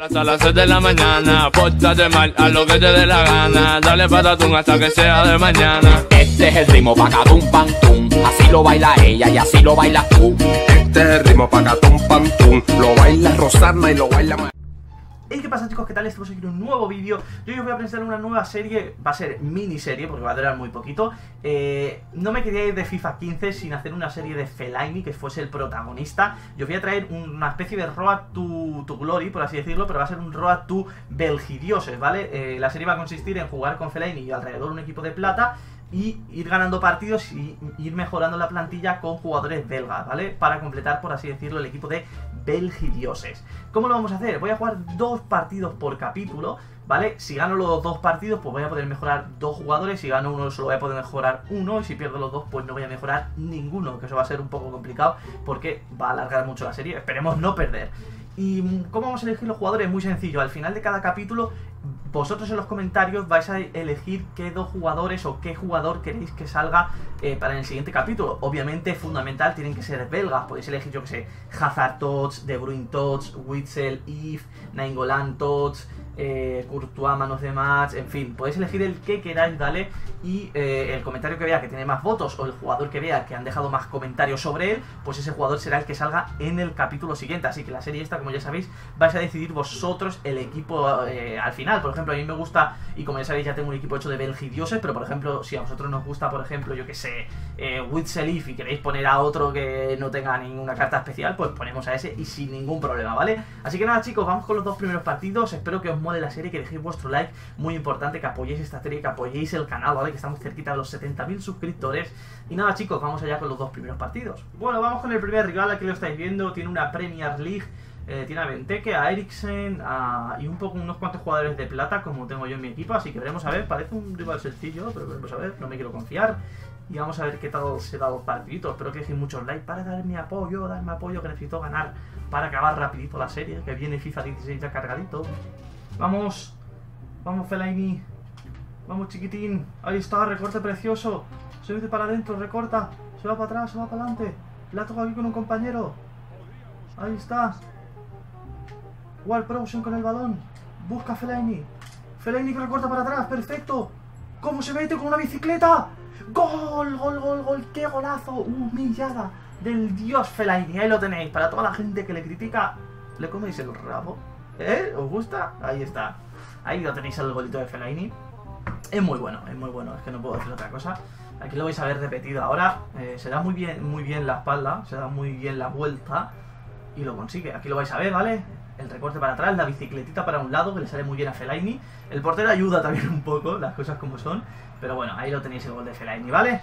Hasta las 6 de la mañana, pórtate mal a lo que te dé la gana. Dale patatón hasta que sea de mañana. Este es el ritmo pacatum pam tum. Así lo baila ella y así lo bailas tú. Este es el ritmo pacatum pam tum. Lo baila Rosana y lo baila Hey, ¿qué pasa chicos? ¿Qué tal? Estamos aquí en un nuevo vídeo Yo hoy os voy a presentar una nueva serie Va a ser miniserie porque va a durar muy poquito eh, No me quería ir de FIFA 15 sin hacer una serie de Fellaini Que fuese el protagonista Yo os voy a traer una especie de Road to, Glory, por así decirlo Pero va a ser un Road to Belgidioses, ¿vale? Eh, la serie va a consistir en jugar con Fellaini y alrededor un equipo de plata y ir ganando partidos y ir mejorando la plantilla con jugadores belgas, ¿vale? Para completar, por así decirlo, el equipo de Belgidioses. ¿Cómo lo vamos a hacer? Voy a jugar dos partidos por capítulo, ¿vale? Si gano los dos partidos, pues voy a poder mejorar dos jugadores. Si gano uno, solo voy a poder mejorar uno. Y si pierdo los dos, pues no voy a mejorar ninguno. Que eso va a ser un poco complicado porque va a alargar mucho la serie. Esperemos no perder. ¿Y cómo vamos a elegir los jugadores? Muy sencillo. Al final de cada capítulo, vosotros en los comentarios vais a elegir qué dos jugadores o qué jugador queréis que salga eh, para el siguiente capítulo. Obviamente, fundamental, tienen que ser belgas. Podéis elegir, yo que sé, Hazard Tots, De Bruyne Tots, Witzel, If, Nainggolan Tots, eh, Courtois Manos de Match, en fin, podéis elegir el que queráis, ¿vale? Y eh, el comentario que vea que tiene más votos o el jugador que vea que han dejado más comentarios sobre él, pues ese jugador será el que salga en el capítulo siguiente. Así que la serie esta, como ya sabéis, vais a decidir vosotros el equipo al final. Por ejemplo, a mí me gusta, y como ya sabéis, ya tengo un equipo hecho de belgidioses, pero por ejemplo, si a vosotros nos gusta, por ejemplo, yo que sé, eh, y queréis poner a otro que no tenga ninguna carta especial, pues ponemos a ese y sin ningún problema, ¿vale? Así que nada, chicos, vamos con los dos primeros partidos. Espero que os mole la serie, que dejéis vuestro like. Muy importante que apoyéis esta serie, que apoyéis el canal, ¿vale? Que estamos cerquita de los 70.000 suscriptores. Y nada, chicos, vamos allá con los dos primeros partidos. Bueno, vamos con el primer rival, aquí lo estáis viendo. Tiene una Premier League. Eh, tiene a Benteke, a Eriksen a- y un poco unos cuantos jugadores de plata como tengo yo en mi equipo, así que veremos a ver, parece un rival sencillo, pero veremos a ver, no me quiero confiar. Y vamos a ver qué tal se da los partiditos. Espero que dejéis muchos likes para dar mi apoyo, darme apoyo que necesito ganar para acabar rapidito la serie, que viene FIFA 16 ya cargadito. Vamos, vamos Fellaini, vamos chiquitín, ahí está, recorte precioso. Se mete para adentro, recorta, se va para atrás, se va para adelante. La toca aquí con un compañero. Ahí está. Wall Promotion con el balón. Busca Fellaini. Fellaini que recorta para atrás, perfecto. ¿Cómo se mete con una bicicleta? ¡Gol, gol, gol, gol! ¡Qué golazo! Humillada del dios Fellaini. Ahí lo tenéis. Para toda la gente que le critica, le coméis el rabo. ¿Eh? ¿Os gusta? Ahí está. Ahí lo tenéis el golito de Fellaini. Es muy bueno, es muy bueno. Es que no puedo decir otra cosa. Aquí lo vais a ver repetido ahora. Eh, se da muy bien, muy bien la espalda. Se da muy bien la vuelta. Y lo consigue. Aquí lo vais a ver, ¿vale? El recorte para atrás, la bicicletita para un lado, que le sale muy bien a Fellaini. El portero ayuda también un poco, las cosas como son. Pero bueno, ahí lo tenéis el gol de Fellaini, ¿vale?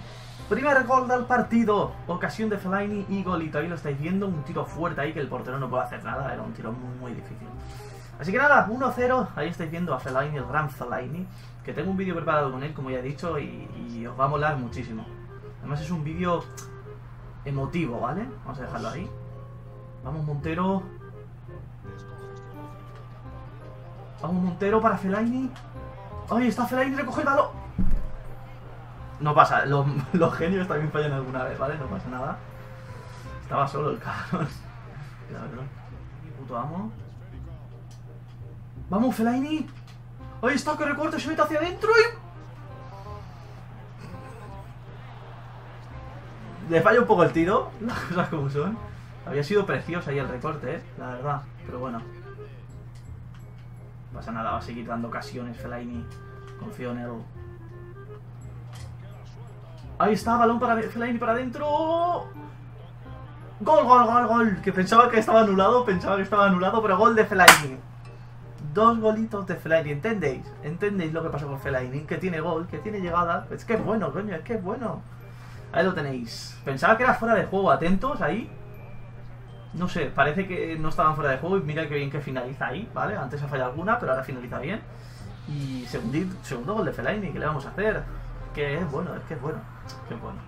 Primer gol del partido. Ocasión de Fellaini y golito. Ahí lo estáis viendo. Un tiro fuerte ahí que el portero no puede hacer nada. Era un tiro muy, muy difícil. Así que nada, 1-0. Ahí estáis viendo a Fellaini, el gran Fellaini. Que tengo un vídeo preparado con él, como ya he dicho, y, y os va a molar muchísimo. Además es un vídeo emotivo, ¿vale? Vamos a dejarlo ahí. Vamos Montero. Vamos Montero para Fellaini. ¡Ay, está Fellaini! ¡Recoge el balón! No pasa, los, genios también fallan alguna vez, ¿vale? No pasa nada. Estaba solo el cabrón. Puto amo. ¡Vamos, Fellaini! ¡Ahí está! ¡Que recorte! ¡Se mete hacia adentro! y... Le falla un poco el tiro, las cosas como son. Había sido precioso ahí el recorte, ¿eh? La verdad. Pero bueno. No pasa nada, va a seguir dando ocasiones Fellaini. Confío en él. Ahí está, balón para Fellaini para adentro. Gol, gol, gol, gol. Que pensaba que estaba anulado, pensaba que estaba anulado, pero gol de Fellaini. Dos golitos de Fellaini, ¿entendéis? ¿Entendéis lo que pasa con Fellaini? Que tiene gol, que tiene llegada. Es que es bueno, coño, es que es bueno. Ahí lo tenéis. Pensaba que era fuera de juego, atentos ahí. No sé, parece que no estaban fuera de juego y mira que bien que finaliza ahí, ¿vale? Antes ha fallado alguna, pero ahora finaliza bien. Y segundo, segundo gol de Fellaini, ¿qué le vamos a hacer? Que es bueno, es que es bueno, que es bueno.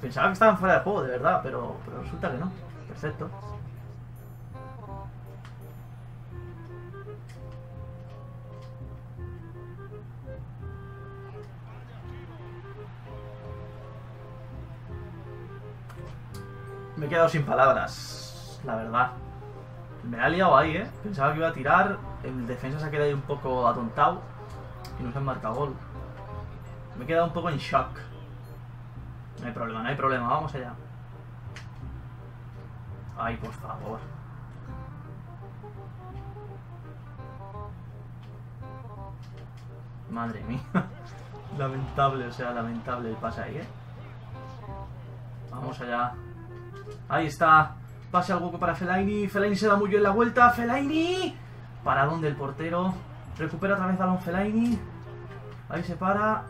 Pensaba que estaban fuera de juego, de verdad, pero, pero resulta que no. Perfecto. Me he quedado sin palabras, la verdad. Me ha liado ahí, ¿eh? Pensaba que iba a tirar el defensa se ha quedado ahí un poco atontado y nos han marcado gol. Me he quedado un poco en shock. No hay problema, no hay problema, vamos allá. Ay, por favor. Madre mía. lamentable, o sea, lamentable el pase ahí, ¿eh? Vamos allá. Ahí está. Pase al hueco para Fellaini. Fellaini se da muy bien la vuelta. Fellaini. ¿Para dónde el portero? Recupera otra vez balón Fellaini. Ahí se para.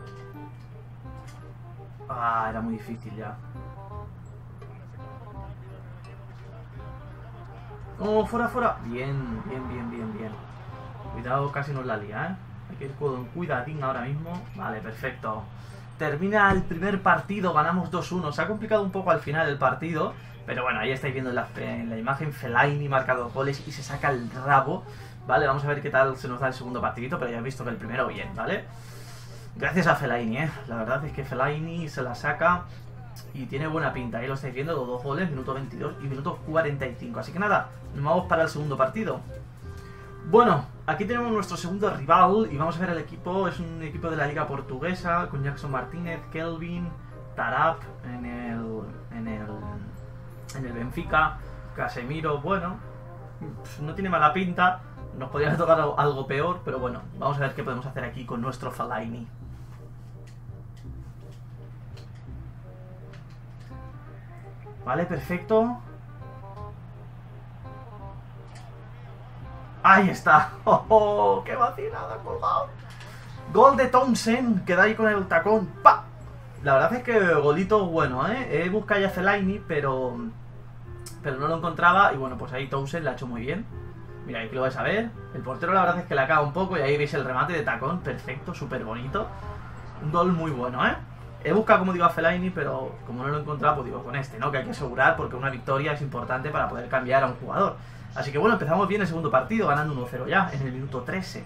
Ah, era muy difícil ya. Oh, fuera, fuera. Bien, bien, bien, bien, bien. Cuidado, casi nos la lía, ¿eh? Hay que ir con cuidadín ahora mismo. Vale, perfecto. Termina el primer partido, ganamos 2-1. Se ha complicado un poco al final el partido. Pero bueno, ahí estáis viendo en la, en la imagen Fellaini marca dos goles y se saca el rabo. Vale, vamos a ver qué tal se nos da el segundo partidito, pero ya he visto que el primero bien, ¿vale? Gracias a Fellaini, ¿eh? La verdad es que Fellaini se la saca y tiene buena pinta. Ahí lo estáis viendo, los dos goles, minuto 22 y minuto 45. Así que nada, nos vamos para el segundo partido. Bueno, aquí tenemos nuestro segundo rival y vamos a ver el equipo. Es un equipo de la liga portuguesa con Jackson Martínez, Kelvin, Tarap en el, en el, en el Benfica, Casemiro, bueno, no tiene mala pinta. Nos podría tocado algo peor, pero bueno, vamos a ver qué podemos hacer aquí con nuestro Falaini. Vale, perfecto. Ahí está. ¡Oh, oh qué vacilada colgado! Gol de Townsend. Queda ahí con el tacón. ¡Pa! La verdad es que golito bueno, ¿eh? He buscado ya Fellaini, pero... Pero no lo encontraba. Y bueno, pues ahí Townsend la ha hecho muy bien. Mira, aquí lo vais a ver. El portero la verdad es que la acaba un poco y ahí veis el remate de tacón. Perfecto, súper bonito. Un gol muy bueno, ¿eh? He buscado, como digo, a Fellaini, pero como no lo he encontrado, pues digo con este, ¿no? Que hay que asegurar porque una victoria es importante para poder cambiar a un jugador. Así que bueno, empezamos bien el segundo partido, ganando 1-0 ya, en el minuto 13.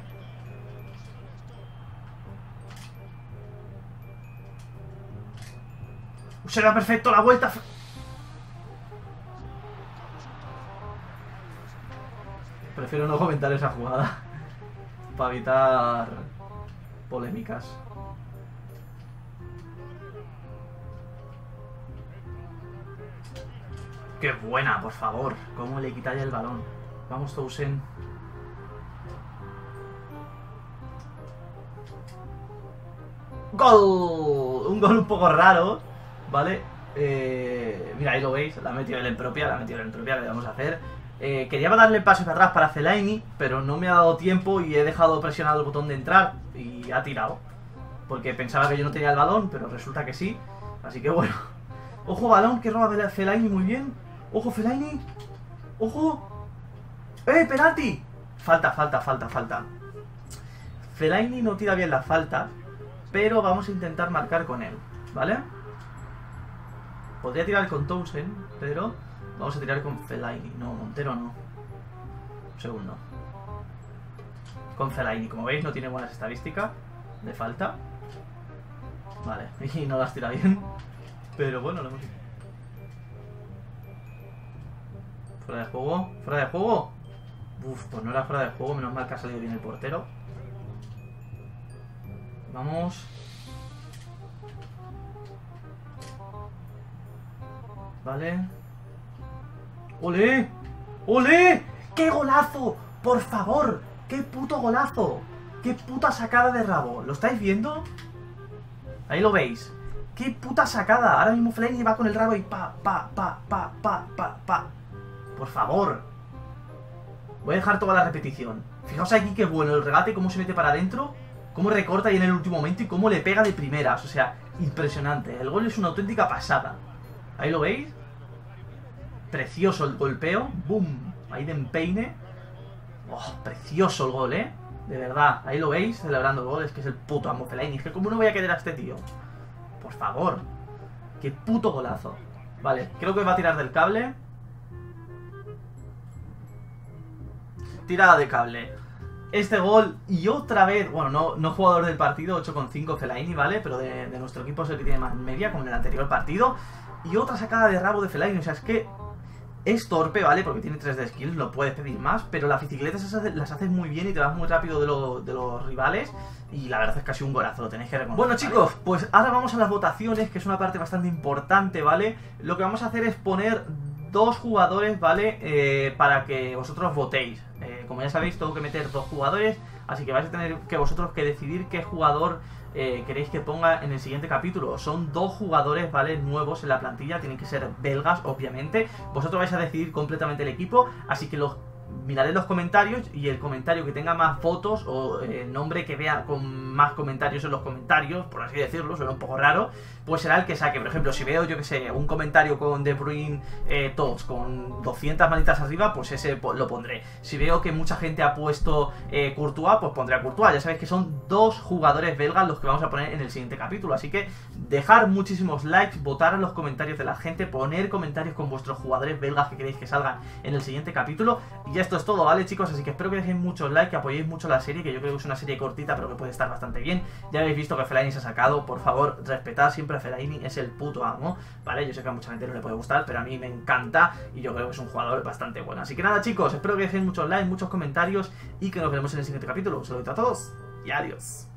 Será perfecto la vuelta. Prefiero no comentar esa jugada. Para evitar polémicas. ¡Qué buena, por favor! ¿Cómo le quita ya el balón? Vamos, Tousen. ¡Gol! Un gol un poco raro, ¿vale? Eh, mira, ahí lo veis, la ha metido él en propia, la ha metido él en propia, le vamos a hacer. Eh, quería darle el paso para atrás para Fellaini, pero no me ha dado tiempo y he dejado presionado el botón de entrar y ha tirado. Porque pensaba que yo no tenía el balón, pero resulta que sí. Así que bueno. Ojo balón que roba Fellaini muy bien. ¡Ojo, Fellaini! ¡Ojo! ¡Eh, penalti! Falta, falta, falta, falta. Fellaini no tira bien la falta, pero vamos a intentar marcar con él, ¿vale? Podría tirar con Townsend, pero vamos a tirar con Fellaini. No, Montero no. Un segundo. Con Fellaini. Como veis, no tiene buenas estadísticas de falta. Vale, y no las tira bien. Pero bueno, lo hemos Fuera de juego. Fuera de juego. Uf, pues no era fuera de juego. Menos mal que ha salido bien el portero. Vamos. Vale. ¡Ole! ¡Ole! ¡Qué golazo! ¡Por favor! ¡Qué puto golazo! ¡Qué puta sacada de rabo! ¿Lo estáis viendo? Ahí lo veis. ¡Qué puta sacada! Ahora mismo Fleming va con el rabo y pa, pa, pa, pa, pa, pa, pa. Por favor. Voy a dejar toda la repetición. Fijaos aquí qué bueno el regate, cómo se mete para adentro, cómo recorta ahí en el último momento y cómo le pega de primeras. O sea, impresionante. El gol es una auténtica pasada. Ahí lo veis. Precioso el golpeo. ¡Boom! Ahí de empeine. Oh, precioso el gol, ¿eh? De verdad. Ahí lo veis, celebrando el gol. Es que es el puto amo Fellaini. Es que cómo no voy a querer a este tío. Por favor. Qué puto golazo. Vale, creo que va a tirar del cable. Tirada de cable. Este gol y otra vez, bueno, no, no jugador del partido, 8,5 Fellaini, ¿vale? Pero de, nuestro equipo es el que tiene más media, como en el anterior partido. Y otra sacada de rabo de Fellaini, o sea, es que Es torpe, ¿vale? Porque tiene 3 de skills, no puedes pedir más, pero las bicicletas las haces muy bien y te vas muy rápido de, lo- de los rivales. Y la verdad es casi un golazo, lo tenéis que reconocer. Bueno, chicos, pues ahora vamos a las votaciones, que es una parte bastante importante, ¿vale? Lo que vamos a hacer es poner dos jugadores, ¿vale? Eh, para que vosotros votéis. Eh, como ya sabéis, tengo que meter dos jugadores, así que vais a tener que vosotros que decidir qué jugador eh, queréis que ponga en el siguiente capítulo. Son dos jugadores, ¿vale? Nuevos en la plantilla, tienen que ser belgas, obviamente. Vosotros vais a decidir completamente el equipo, así que los miraré los comentarios y el comentario que tenga más fotos o eh, el nombre que vea con más comentarios en los comentarios, por así decirlo, suena un poco raro, pues será el que saque. Por ejemplo, si veo, yo que sé, un comentario con De Bruyne eh, con 200 manitas arriba, pues ese lo pondré. Si veo que mucha gente ha puesto eh, Courtois, pues pondré a Courtois. Ya sabéis que son dos jugadores belgas los que vamos a poner en el siguiente capítulo. Así que dejar muchísimos likes, votar en los comentarios de la gente, poner comentarios con vuestros jugadores belgas que queréis que salgan en el siguiente capítulo. Y esto es todo, ¿vale, chicos? Así que espero que dejéis muchos likes, que apoyéis mucho la serie, que yo creo que es una serie cortita, pero que puede estar bastante bien. Ya habéis visto que Fellaini se ha sacado, por favor, respetad siempre a Fellaini, es el puto amo, ¿vale? Yo sé que a mucha gente no le puede gustar, pero a mí me encanta y yo creo que es un jugador bastante bueno. Así que nada, chicos, espero que dejéis muchos likes, muchos comentarios y que nos veremos en el siguiente capítulo. Un saludo a todos y adiós.